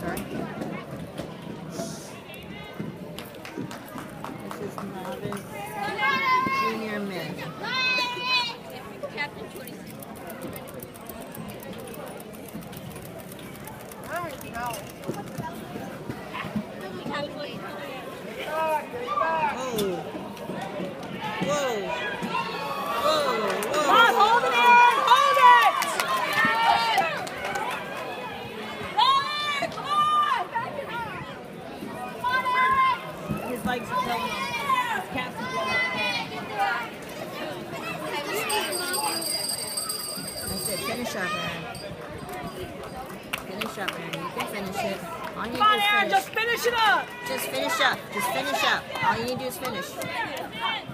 story. This is novice junior men. Captain 26. Whoa. Legs are killing him. His calves are blowing. That's it. Finish up, Aaron. Finish up, Aaron. You can finish it. All you Come on, Aaron, is just finish. finish it up. Just finish up. Just finish up. All you need to do is finish.